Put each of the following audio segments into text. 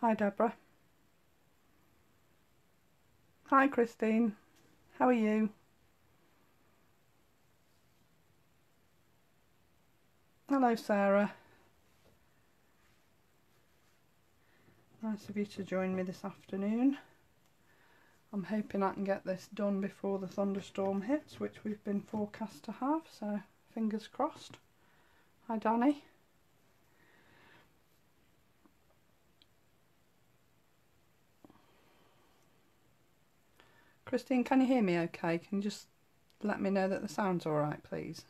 Hi Deborah. Hi Christine. How are you? Hello Sarah. Nice of you to join me this afternoon. I'm hoping I can get this done before the thunderstorm hits, which we've been forecast to have, so fingers crossed. Hi Danny. Christine, can you hear me okay? Can you just let me know that the sound's alright, please?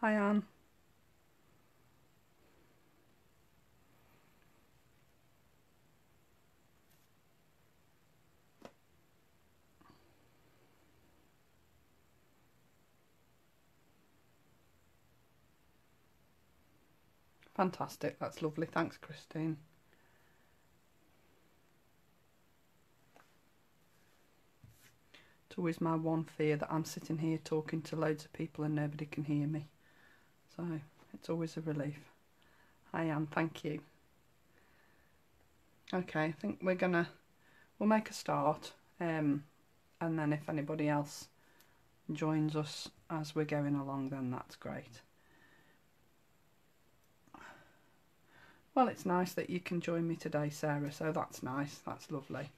Hi Anne. Fantastic, that's lovely. Thanks, Christine. It's always my one fear that I'm sitting here talking to loads of people and nobody can hear me. So it's always a relief. I am, thank you. Okay, I think we're gonna, we'll make a start um, and then if anybody else joins us as we're going along then that's great. Well, it's nice that you can join me today, Sarah, so that's nice, that's lovely.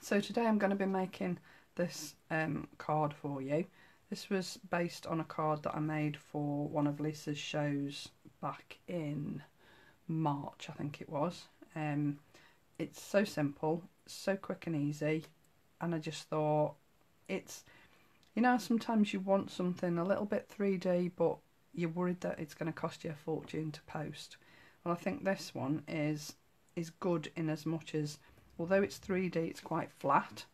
So today I'm going to be making this um, card for you. This was based on a card that I made for one of Lisa's shows back in March, I think it was. Um, it's so simple, so quick and easy, and I just thought it's, you know, sometimes you want something a little bit 3D, but you're worried that it's going to cost you a fortune to post. Well, I think this one is is good in as much as, although it's 3D, it's quite flat.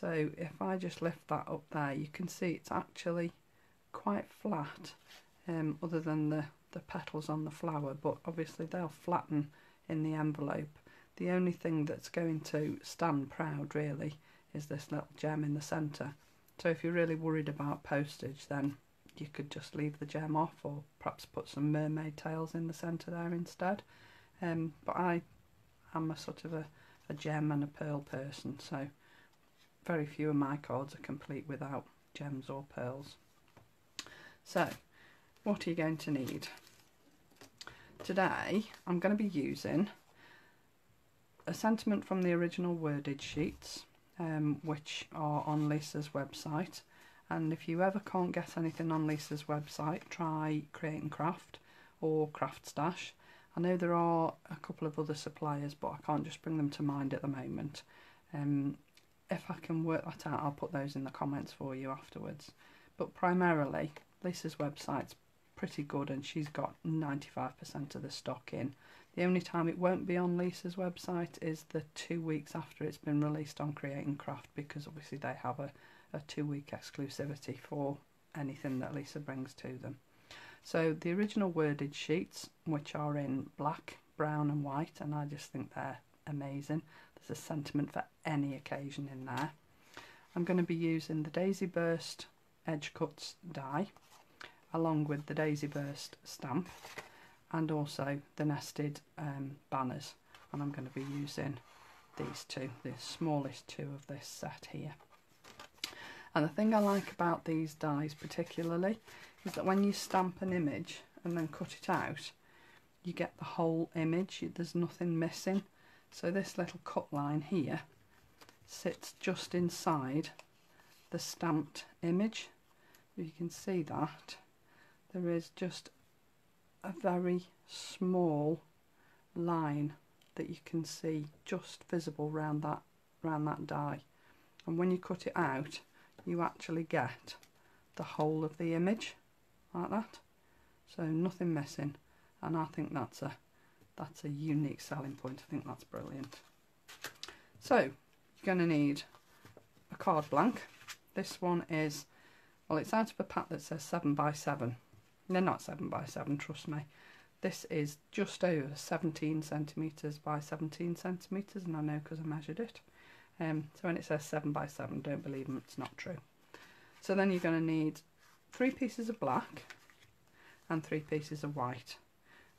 So if I just lift that up there, you can see it's actually quite flat, um, other than the, the petals on the flower, but obviously they'll flatten in the envelope. The only thing that's going to stand proud, really, is this little gem in the centre. So if you're really worried about postage, then you could just leave the gem off or perhaps put some mermaid tails in the centre there instead. Um, but I am a sort of a, a gem and a pearl person, so very few of my cards are complete without gems or pearls. So, what are you going to need? Today, I'm going to be using a sentiment from the original wordage sheets, um, which are on Lisa's website and if you ever can't get anything on Lisa's website try Create and Craft or Craft Stash I know there are a couple of other suppliers but I can't just bring them to mind at the moment um, if I can work that out I'll put those in the comments for you afterwards but primarily Lisa's website's pretty good and she's got 95% of the stock in the only time it won't be on Lisa's website is the two weeks after it's been released on Create and Craft because obviously they have a a two week exclusivity for anything that Lisa brings to them. So the original wordage sheets, which are in black, brown and white, and I just think they're amazing. There's a sentiment for any occasion in there. I'm going to be using the Daisy Burst Edgecutz die, along with the Daisy Burst stamp, and also the nested um, banners. And I'm going to be using these two, the smallest two of this set here. And the thing I like about these dies particularly is that when you stamp an image and then cut it out, you get the whole image, there's nothing missing. So this little cut line here sits just inside the stamped image. You can see that there is just a very small line that you can see just visible around that around that die. And when you cut it out you actually get the whole of the image like that. So nothing missing. And I think that's a that's a unique selling point. I think that's brilliant. So you're going to need a card blank. This one is well it's out of a pack that says 7 by 7 they're not 7 by 7 trust me. This is just over 17 centimetres by 17 centimetres and I know because I measured it. Um, so when it says 7 by 7 don't believe them it's not true. So then you're going to need three pieces of black and three pieces of white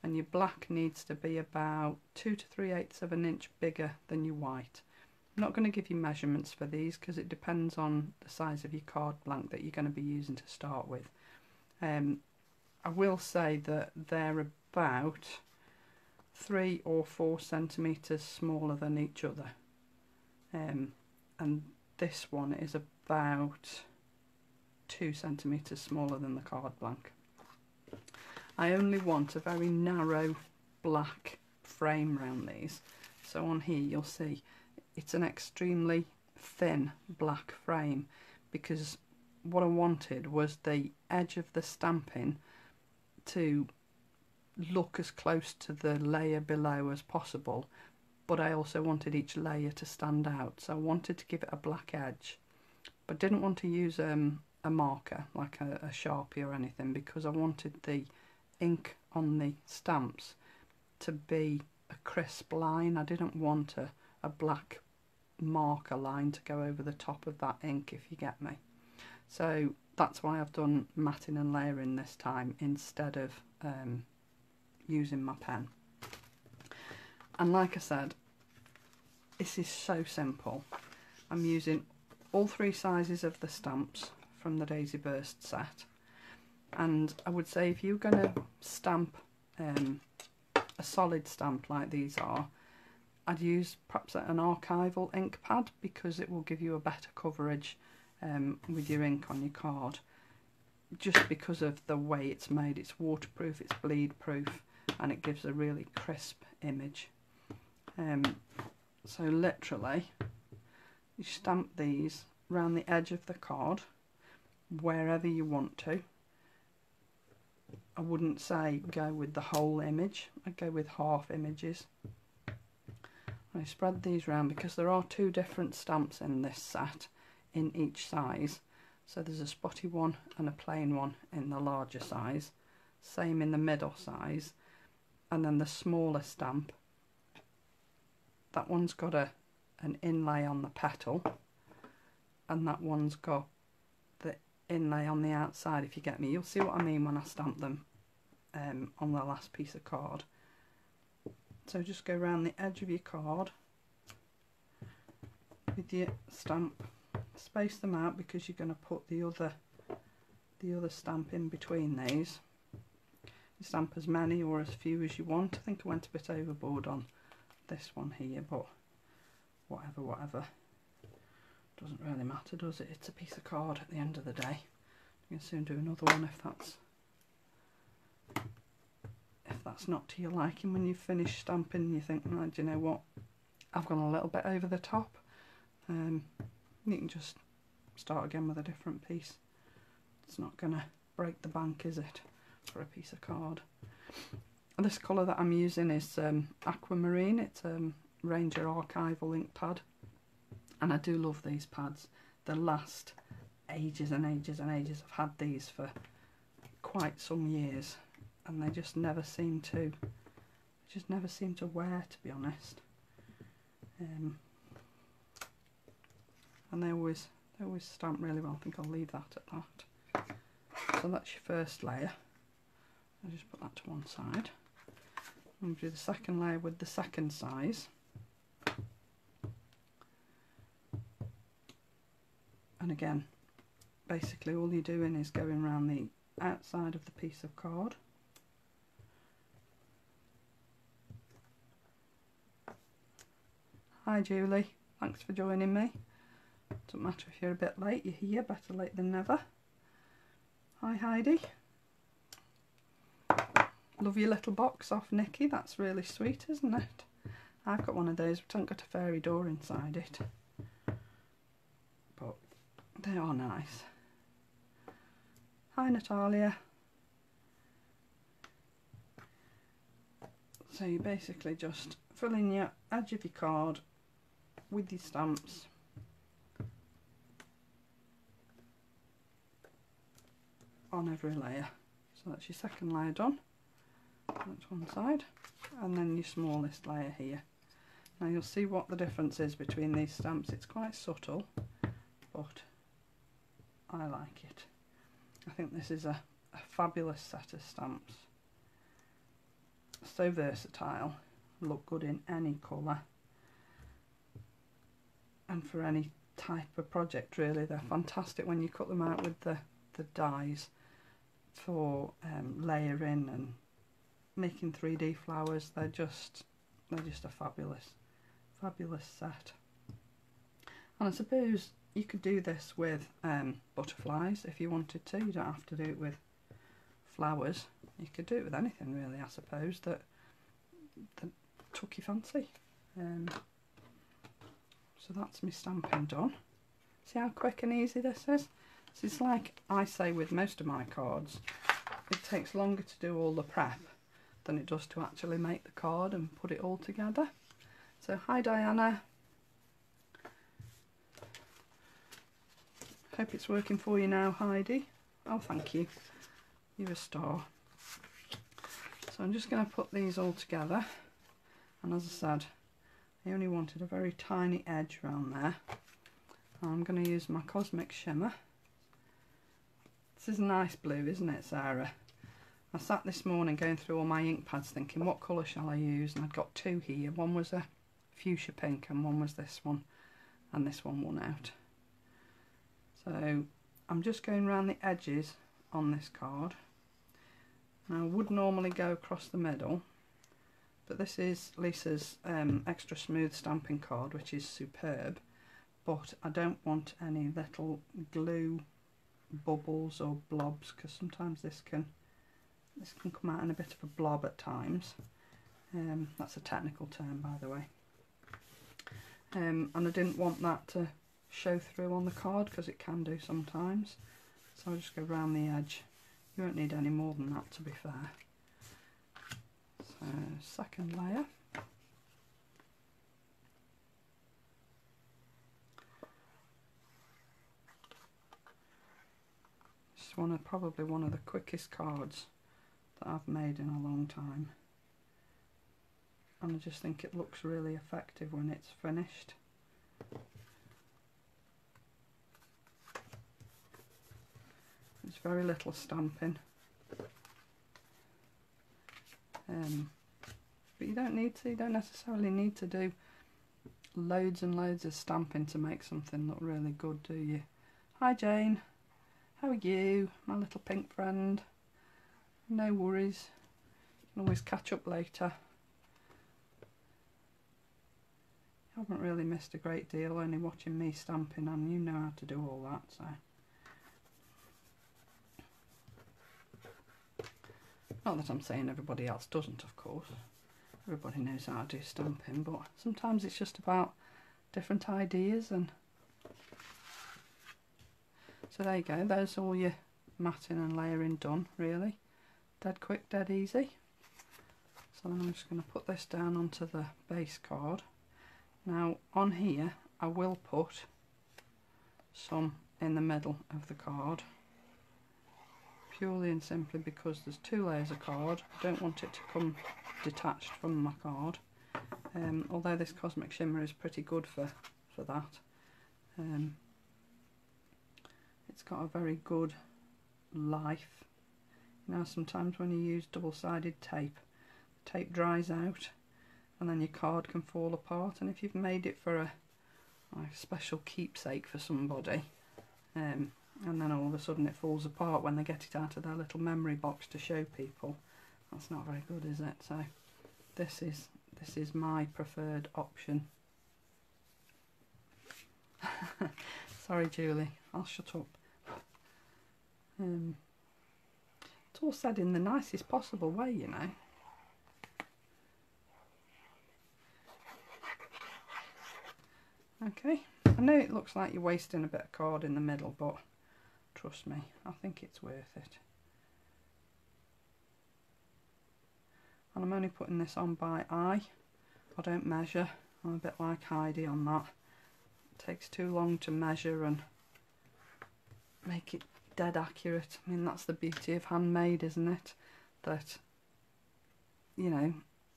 and your black needs to be about two to three eighths of an inch bigger than your white. I'm not going to give you measurements for these because it depends on the size of your card blank that you're going to be using to start with. Um, I will say that they're about three or four centimetres smaller than each other um, and this one is about two centimetres smaller than the card blank. I only want a very narrow black frame around these. So on here you'll see it's an extremely thin black frame because what I wanted was the edge of the stamping to look as close to the layer below as possible but I also wanted each layer to stand out so I wanted to give it a black edge but didn't want to use um, a marker like a, a sharpie or anything because I wanted the ink on the stamps to be a crisp line. I didn't want a, a black marker line to go over the top of that ink if you get me. So that's why I've done matting and layering this time instead of um, using my pen. And like I said, this is so simple. I'm using all three sizes of the stamps from the Daisy Burst set and I would say if you're going to stamp um, a solid stamp like these are I'd use perhaps an archival ink pad because it will give you a better coverage um, with your ink on your card. Just because of the way it's made it's waterproof it's bleed proof and it gives a really crisp image. Um, so literally you stamp these around the edge of the card wherever you want to I wouldn't say go with the whole image, I'd go with half images. I spread these round because there are two different stamps in this set in each size. So there's a spotty one and a plain one in the larger size, same in the middle size, and then the smaller stamp. That one's got a an inlay on the petal, and that one's got inlay on the outside if you get me. You'll see what I mean when I stamp them um, on the last piece of card. So just go around the edge of your card with your stamp. Space them out because you're going to put the other the other stamp in between these. You stamp as many or as few as you want. I think I went a bit overboard on this one here, but whatever, whatever. Doesn't really matter, does it? It's a piece of card at the end of the day. You can soon do another one if that's if that's not to your liking when you've finished stamping you think, oh, do you know what, I've gone a little bit over the top. Um, you can just start again with a different piece. It's not going to break the bank, is it, for a piece of card. This colour that I'm using is um, Aquamarine. It's a um, Ranger Archival ink pad and I do love these pads. The last ages and ages and ages I've had these for quite some years and they just never seem to just never seem to wear to be honest. Um, and they always they always stamp really well. I think I'll leave that at that. So that's your first layer. I'll just put that to one side. And do the second layer with the second size again basically all you're doing is going around the outside of the piece of card Hi Julie, thanks for joining me. Doesn't matter if you're a bit late, you're here, better late than never. Hi Heidi. Love your little box off Nikki, that's really sweet isn't it? I've got one of those, but I haven't got a fairy door inside it. They are nice. Hi Natalia. So you basically just fill in your your card with your stamps on every layer. So that's your second layer done. That's one side. And then your smallest layer here. Now you'll see what the difference is between these stamps. It's quite subtle, but I like it. I think this is a, a fabulous set of stamps. So versatile, look good in any colour and for any type of project really. They're fantastic when you cut them out with the, the dies for um, layering and making 3D flowers. They're just they're just a fabulous fabulous set. And I suppose you could do this with um, butterflies if you wanted to. You don't have to do it with flowers. You could do it with anything really, I suppose, that, that took your fancy. Um, so that's my stamping done. See how quick and easy this is? So it's like I say with most of my cards, it takes longer to do all the prep than it does to actually make the card and put it all together. So hi Diana. Hope it's working for you now Heidi. Oh thank you. You're a star. So I'm just going to put these all together and as I said I only wanted a very tiny edge around there. I'm going to use my Cosmic Shimmer. This is a nice blue isn't it Sarah? I sat this morning going through all my ink pads thinking what colour shall I use and I'd got two here. One was a fuchsia pink and one was this one and this one won out. So I'm just going around the edges on this card. Now I would normally go across the middle but this is Lisa's um, extra smooth stamping card which is superb. But I don't want any little glue bubbles or blobs because sometimes this can this can come out in a bit of a blob at times. Um, that's a technical term by the way. Um, and I didn't want that to show through on the card because it can do sometimes. So I'll just go around the edge. You won't need any more than that to be fair. So second layer. It's one of probably one of the quickest cards that I've made in a long time. And I just think it looks really effective when it's finished. Very little stamping. Um, but you don't need to, you don't necessarily need to do loads and loads of stamping to make something look really good, do you? Hi Jane, how are you, my little pink friend? No worries, you can always catch up later. haven't really missed a great deal only watching me stamping and you know how to do all that so not that I'm saying everybody else doesn't of course. Everybody knows how to do stamping but sometimes it's just about different ideas and so there you go. There's all your matting and layering done really. Dead quick dead easy. So then I'm just going to put this down onto the base card. Now on here I will put some in the middle of the card purely and simply because there's two layers of card. I don't want it to come detached from my card. Um, although this Cosmic Shimmer is pretty good for, for that. Um, it's got a very good life. Know sometimes when you use double-sided tape the tape dries out and then your card can fall apart. And if you've made it for a, a special keepsake for somebody um, and then all of a sudden it falls apart when they get it out of their little memory box to show people. That's not very good is it? So this is this is my preferred option. Sorry Julie. I'll shut up. Um, it's all said in the nicest possible way you know. Okay. I know it looks like you're wasting a bit of card in the middle, but trust me, I think it's worth it. And I'm only putting this on by eye. I don't measure. I'm a bit like Heidi on that. It takes too long to measure and make it dead accurate. I mean, that's the beauty of handmade, isn't it? That, you know,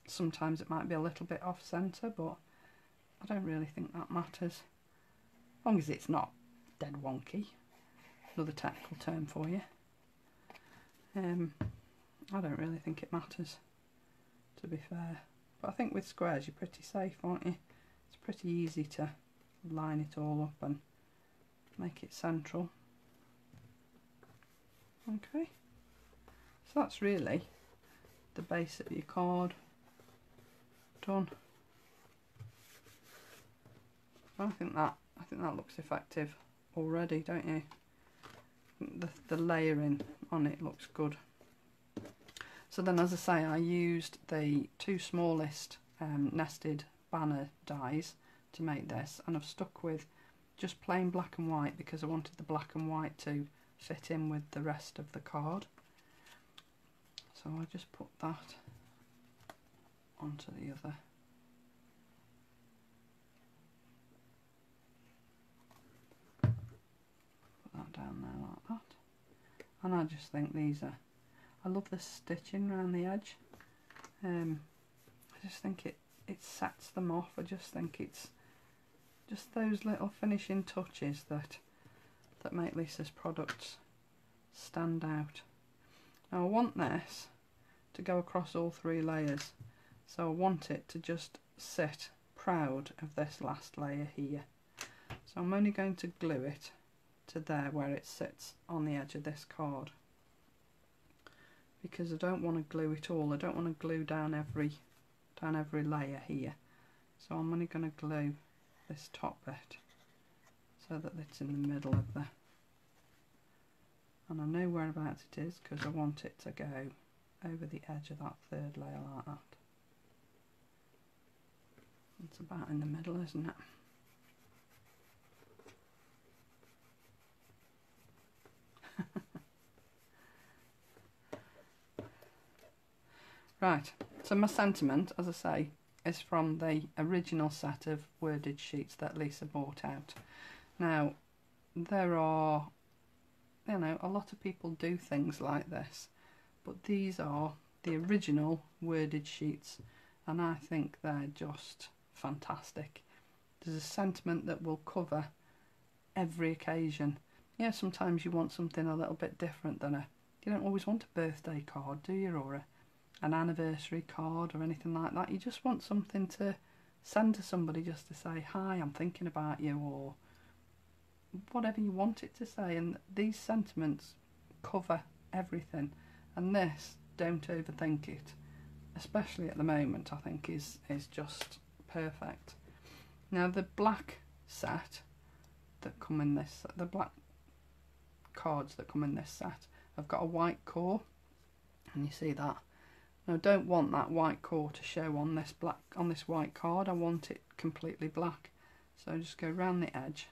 sometimes it might be a little bit off centre, but I don't really think that matters. As long as it's not dead wonky. Another technical term for you. Um, I don't really think it matters, to be fair. But I think with squares you're pretty safe, aren't you? It's pretty easy to line it all up and make it central. Okay, so that's really the base of your card done. I think that I think that looks effective already, don't you? The the layering on it looks good. So then, as I say, I used the two smallest um, nested banner dies to make this, and I've stuck with just plain black and white because I wanted the black and white to fit in with the rest of the card. So I just put that onto the other that down there like that. And I just think these are, I love the stitching around the edge. Um, I just think it, it sets them off. I just think it's just those little finishing touches that that make Lisa's products stand out. Now I want this to go across all three layers. So I want it to just sit proud of this last layer here. So I'm only going to glue it to there where it sits on the edge of this card. Because I don't want to glue it all. I don't want to glue down every down every layer here. So I'm only going to glue this top bit so that it's in the middle of the and I know whereabouts it is because I want it to go over the edge of that third layer like that. It's about in the middle isn't it right, so my sentiment, as I say, is from the original set of wordage sheets that Lisa bought out. Now, there are, you know, a lot of people do things like this, but these are the original wordage sheets, and I think they're just fantastic. There's a sentiment that will cover every occasion yeah, sometimes you want something a little bit different than a. You don't always want a birthday card, do you, or a, an anniversary card or anything like that. You just want something to send to somebody just to say, Hi, I'm thinking about you, or whatever you want it to say. And these sentiments cover everything. And this, don't overthink it, especially at the moment, I think is, is just perfect. Now, the black set that come in this, the black cards that come in this set, I've got a white core and you see that I don't want that white core to show on this black on this white card. I want it completely black. So I just go around the edge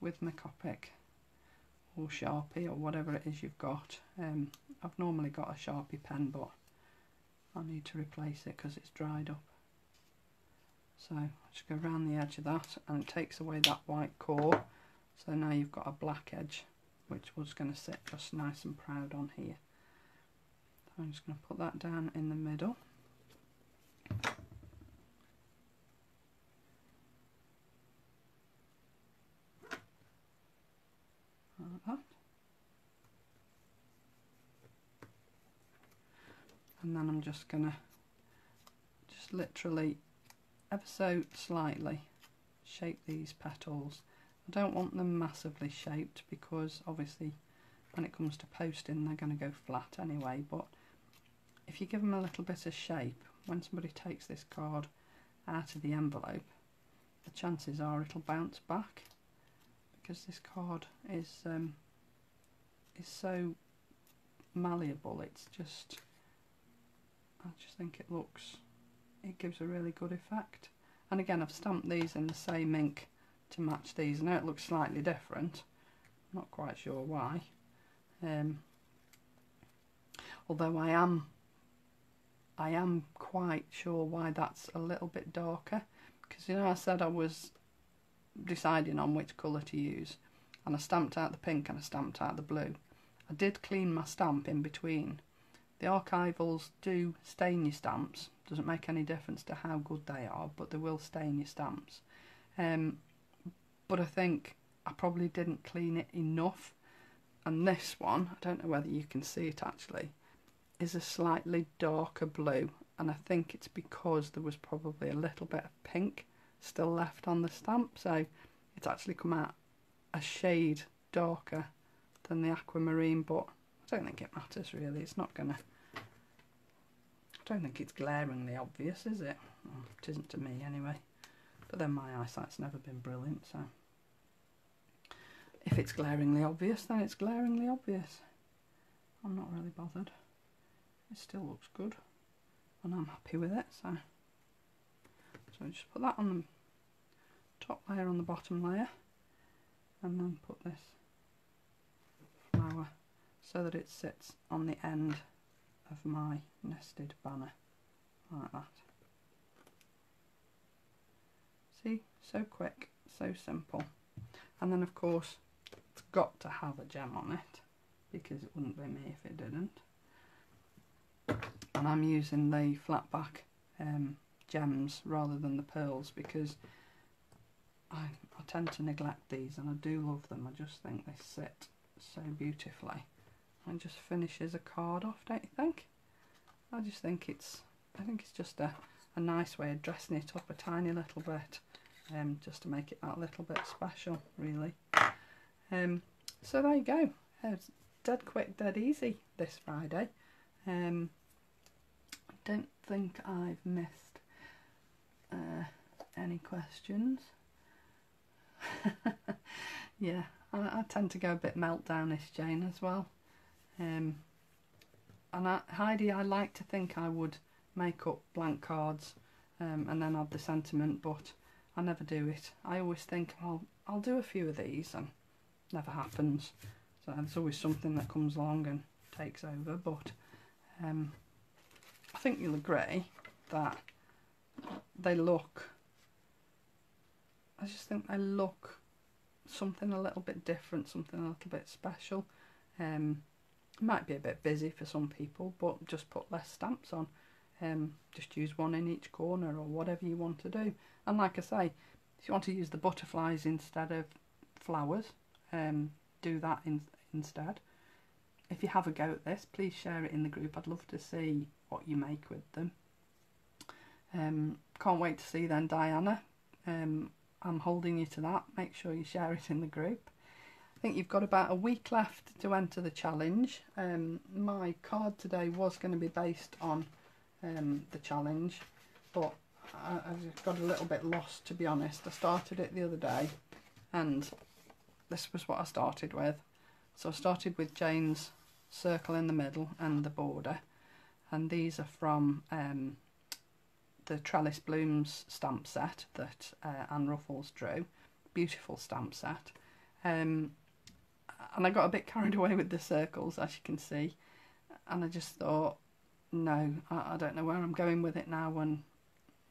with my Copic or Sharpie or whatever it is you've got. Um, I've normally got a Sharpie pen but I need to replace it because it's dried up. So I just go around the edge of that and it takes away that white core. So now you've got a black edge which was going to sit just nice and proud on here. I'm just going to put that down in the middle. Like that. And then I'm just going to just literally ever so slightly shape these petals I don't want them massively shaped because obviously when it comes to posting they're going to go flat anyway but if you give them a little bit of shape when somebody takes this card out of the envelope the chances are it'll bounce back because this card is um, is so malleable it's just I just think it looks it gives a really good effect and again I've stamped these in the same ink to match these. Now it looks slightly different. not quite sure why. Um, although I am I am quite sure why that's a little bit darker because you know I said I was deciding on which colour to use and I stamped out the pink and I stamped out the blue. I did clean my stamp in between. The archivals do stain your stamps. Doesn't make any difference to how good they are, but they will stain your stamps. Um, but I think I probably didn't clean it enough. And this one, I don't know whether you can see it actually, is a slightly darker blue. And I think it's because there was probably a little bit of pink still left on the stamp. So it's actually come out a shade darker than the aquamarine, but I don't think it matters really. It's not to... I don't think it's glaringly obvious, is it? Well, it isn't to me anyway. But then my eyesight's never been brilliant, so... If it's glaringly obvious, then it's glaringly obvious. I'm not really bothered. It still looks good. And I'm happy with it, so... So just put that on the top layer on the bottom layer. And then put this flower so that it sits on the end of my nested banner like that. See, so quick, so simple. And then of course it's got to have a gem on it because it wouldn't be me if it didn't. And I'm using the flat back um, gems rather than the pearls because I, I tend to neglect these and I do love them. I just think they sit so beautifully. And just finishes a card off, don't you think? I just think it's I think it's just a, a nice way of dressing it up a tiny little bit. Um, just to make it that little bit special, really. Um, so there you go. It's dead quick, dead easy this Friday. Um, don't think I've missed uh, any questions. yeah, I, I, tend to go a bit meltdownish, Jane, as well. Um, and I, Heidi, I like to think I would make up blank cards um, and then add the sentiment, but I never do it. I always think, I'll, I'll do a few of these, and never happens. So there's always something that comes along and takes over, but um, I think you'll agree that they look I just think they look something a little bit different, something a little bit special. Um, might be a bit busy for some people, but just put less stamps on. Um, just use one in each corner or whatever you want to do. And like I say, if you want to use the butterflies instead of flowers, um, do that in, instead. If you have a go at this, please share it in the group. I'd love to see what you make with them. Um, can't wait to see then Diana. Um, I'm holding you to that. Make sure you share it in the group. I think you've got about a week left to enter the challenge. Um, my card today was going to be based on um, the challenge, but I, I got a little bit lost to be honest. I started it the other day and this was what I started with. So I started with Jane's circle in the middle and the border and these are from um, the Trellis Blooms stamp set that uh, Anne Ruffles drew. Beautiful stamp set. Um, and I got a bit carried away with the circles, as you can see. And I just thought, no, I, I don't know where I'm going with it now. And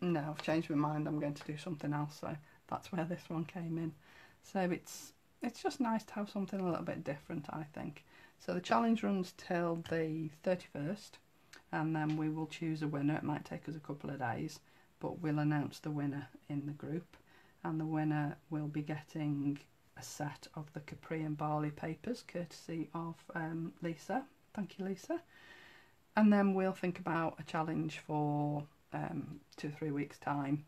no, I've changed my mind. I'm going to do something else. So that's where this one came in. So it's it's just nice to have something a little bit different, I think. So the challenge runs till the 31st and then we will choose a winner. It might take us a couple of days, but we'll announce the winner in the group and the winner will be getting a set of the Capri and Barley papers courtesy of um, Lisa. Thank you, Lisa. And then we'll think about a challenge for um, two or three weeks' time.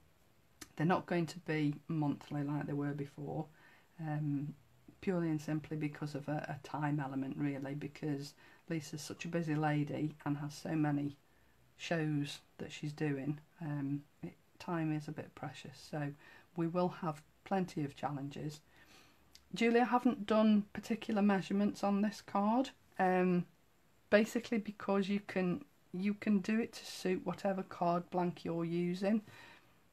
They're not going to be monthly like they were before, um, purely and simply because of a, a time element, really, because Lisa's such a busy lady and has so many shows that she's doing. Um, it, time is a bit precious, so we will have plenty of challenges. Julia, I haven't done particular measurements on this card, um, basically because you can you can do it to suit whatever card blank you're using.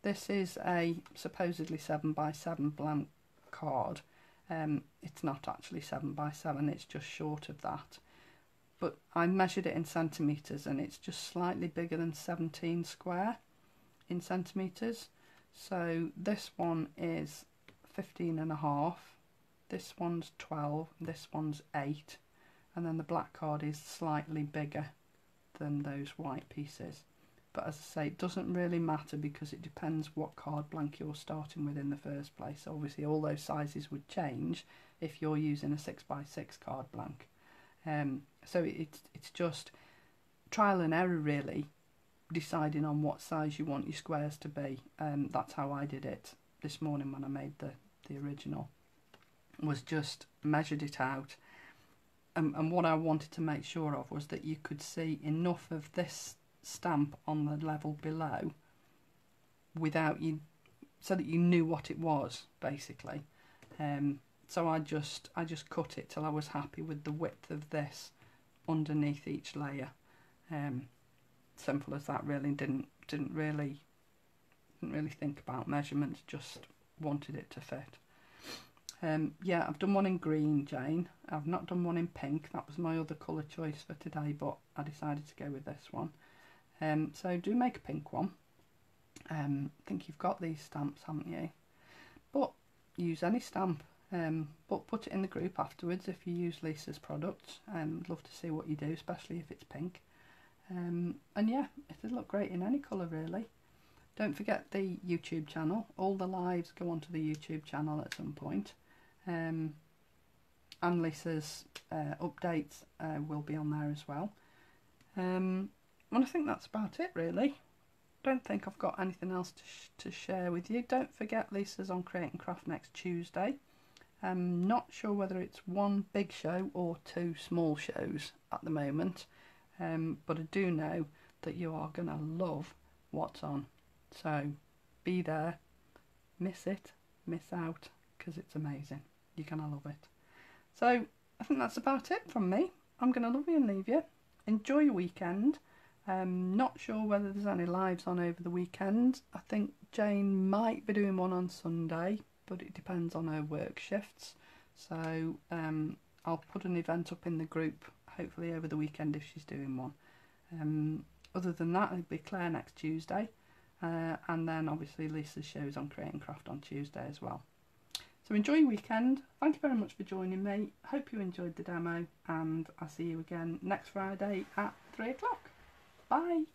This is a supposedly 7 by 7 blank card. Um, it's not actually 7 by 7 it's just short of that. But I measured it in centimetres and it's just slightly bigger than 17 square in centimetres. So this one is 15 and a half, this one's 12, this one's 8, and then the black card is slightly bigger than those white pieces. But as I say, it doesn't really matter because it depends what card blank you're starting with in the first place. Obviously, all those sizes would change if you're using a 6x6 card blank. Um, so it's, it's just trial and error, really, deciding on what size you want your squares to be. Um, that's how I did it this morning when I made the, the original. Was just measured it out. And, and what I wanted to make sure of was that you could see enough of this stamp on the level below without you so that you knew what it was basically. Um, so I just I just cut it till I was happy with the width of this underneath each layer. Um, simple as that really. Didn't didn't really didn't really think about measurements just wanted it to fit. Um, yeah I've done one in green Jane. I've not done one in pink. That was my other colour choice for today but I decided to go with this one um, so do make a pink one. Um, I think you've got these stamps, haven't you? But use any stamp. Um, but put it in the group afterwards if you use Lisa's products. Um, love to see what you do, especially if it's pink. Um, and yeah, it'll look great in any colour really. Don't forget the YouTube channel. All the lives go onto the YouTube channel at some point. Um, and Lisa's uh, updates uh, will be on there as well. Um, and I think that's about it really. Don't think I've got anything else to, sh to share with you. Don't forget Lisa's on Create and Craft next Tuesday. I'm not sure whether it's one big show or two small shows at the moment. Um, but I do know that you are going to love what's on. So be there, miss it, miss out, because it's amazing. You're going to love it. So I think that's about it from me. I'm going to love you and leave you. Enjoy your weekend. Um, not sure whether there's any lives on over the weekend. I think Jane might be doing one on Sunday, but it depends on her work shifts. So um, I'll put an event up in the group, hopefully over the weekend if she's doing one. Um, other than that, it'll be Claire next Tuesday, uh, and then obviously Lisa's shows on Create and Craft on Tuesday as well. So enjoy your weekend. Thank you very much for joining me. Hope you enjoyed the demo, and I'll see you again next Friday at 3 o'clock. Bye.